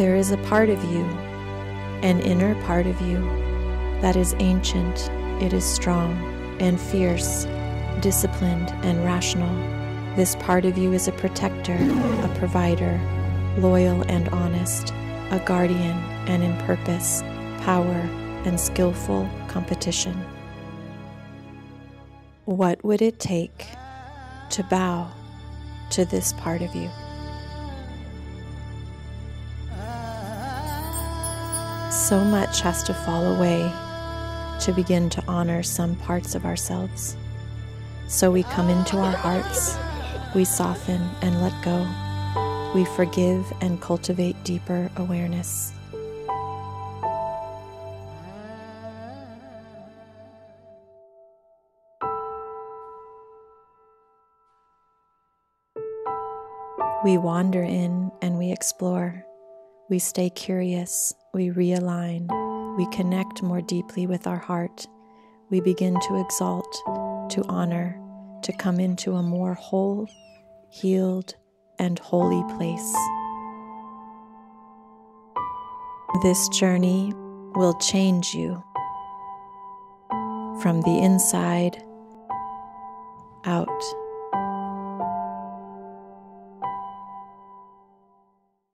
There is a part of you, an inner part of you, that is ancient, it is strong and fierce, disciplined and rational. This part of you is a protector, a provider, loyal and honest, a guardian and in purpose, power, and skillful competition. What would it take to bow to this part of you? So much has to fall away to begin to honor some parts of ourselves. So we come into our hearts, we soften and let go, we forgive and cultivate deeper awareness. We wander in and we explore. We stay curious. We realign. We connect more deeply with our heart. We begin to exalt, to honor, to come into a more whole, healed, and holy place. This journey will change you from the inside out.